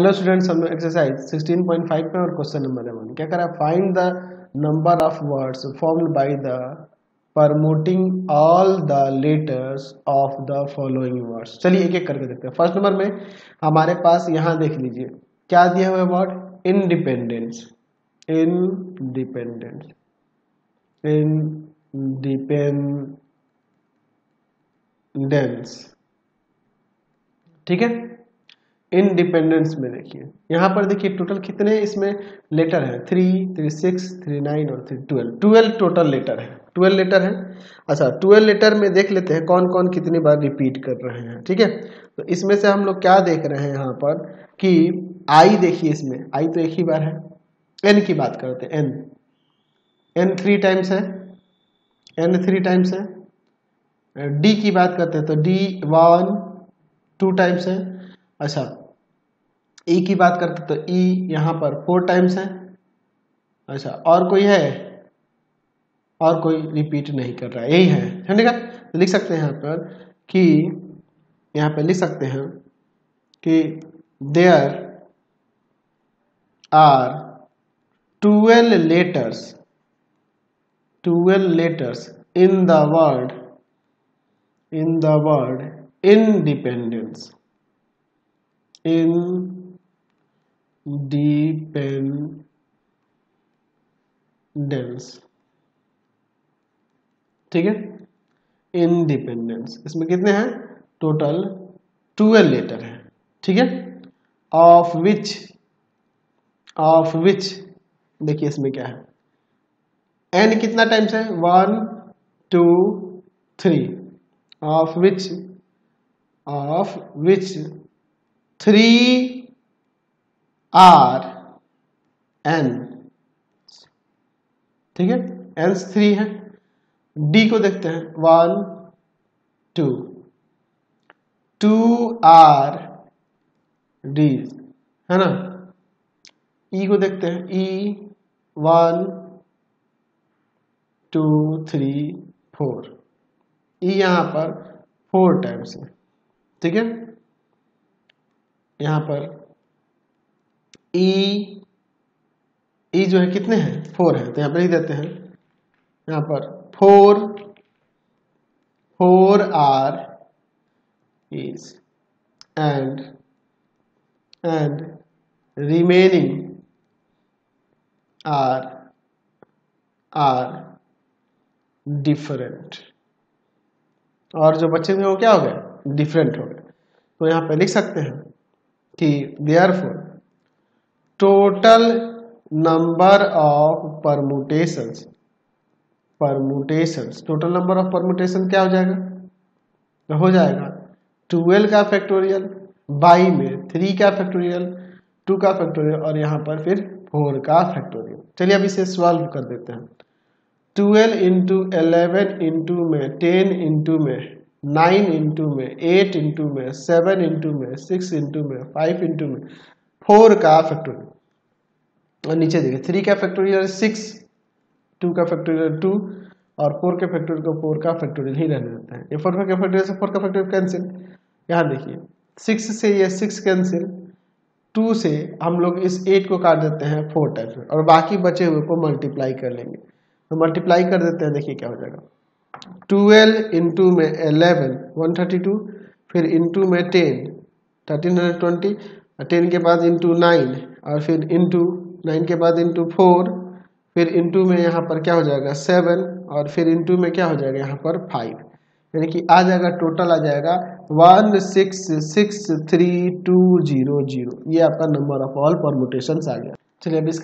Hello students हम exercise 16.5 पे और क्वेश्चन नंबर वन क्या करा? Find the number of words formed by the permuting all the letters of the following words चलिए एक एक करके देखते हैं। फ़र्स्ट नंबर में हमारे पास यहाँ देख लीजिए। क्या दिया हुआ है वर्ड इंडिपेंडेंस इंडिपेंडेंस इंडिपेंडेंस ठीक है? इंडिपेंडेंस में देखिए। यहाँ पर देखिए टोटल कितने इसमें लेटर हैं? Three three six three nine और three twelve twelve total letter है। ट्वेल्व लेटर है? अच्छा ट्वेल्व लेटर में देख लेते हैं कौन कौन कितनी बार रिपीट कर रहे हैं, ठीक है? तो इसमें से हम लोग क्या देख रहे हैं यहाँ पर कि आई देखिए इसमें। आई तो एक ही बार है। एन की बात करते हैं। एन एन थ्री टाइम्स है। एन थ्री टाइम्स है। डी की बात करते हैं तो डी वन टू टाइम्स है। अच्छा e की बात करते तो ई e यहाँ पर फोर टाइम्स है। अच्छा और कोई है? और कोई रिपीट नहीं कर रहा है। यही है। ठीक है तो लिख सकते हैं यहाँ पर कि, यहाँ पर लिख सकते हैं कि there are twelve letters twelve letters in the word in the word independence independence ठीक है? इंडिपेंडेंस इसमें कितने हैं? टोटल ट्वेल्व लेटर है। ठीक है? ऑफ़ विच ऑफ़ विच देखिए इसमें क्या है। एन कितना टाइम्स है? One two three of which of which three are N ठीक है? एन थ्री है। डी को देखते हैं। One two two R D है ना? ई e को देखते हैं। E one two three four E यहाँ पर फोर टाइम्स है। ठीक है? यहाँ पर ई e, ई e जो है कितने हैं? फोर है। तो यहाँ पर लिख देते हैं। यहाँ पर four four R is and and remaining R are different और जो बच्चे थे वो क्या हो गए? डिफरेंट हो गए। तो यहाँ पे लिख सकते हैं कि there four total number of permutation permutation total number of permutation क्या हो जाएगा? हो जाएगा ट्वेल्व का फैक्टोरियल बाई में थ्री का फैक्टोरियल टू का फैक्टोरियल और यहाँ पर फिर फोर का फैक्टोरियल चलिए अब इसे सॉल्व कर देते हैं। ट्वेल्व इंटू एलेवन इंटू में टेन इंटू में नाइन इंटू में एट इंटू में सेवन इंटू में सिक्स इंटू में फाइव इंटू में फोर का फैक्टोरियल और नीचे देखिए थ्री का फैक्टोरियल सिक्स टू का फैक्टोरियल टू और फोर के फैक्टोरियल को फोर का फैक्टोरियल ही रहने देता है। ये फोर का फैक्टोरियल से फोर का फैक्टोरियल कैंसिल यहाँ देखिए सिक्स से ये सिक्स कैंसिल टू से हम लोग इस एट को काट देते हैं फोर टाइम्स और बाकी बचे हुए को मल्टीप्लाई कर लेंगे। तो मल्टीप्लाई कर देते हैं, देखिए क्या हो जाएगा। ट्वेल्व इंटू में एलेवन वन थर्टी टू फिर इंटू में ten thirteen hundred twenty ten के बाद इंटू नाइन और फिर इंटू नाइन के बाद इंटू फोर फिर इंटू में यहाँ पर क्या हो जाएगा? सेवन और फिर इंटू में क्या हो जाएगा? यहाँ पर फाइव यानी कि आ जाएगा टोटल आ जाएगा one six six three two zero zero ये आपका नंबर ऑफ़ ऑल परमोटेशन आ गया। चलिए, अब इसका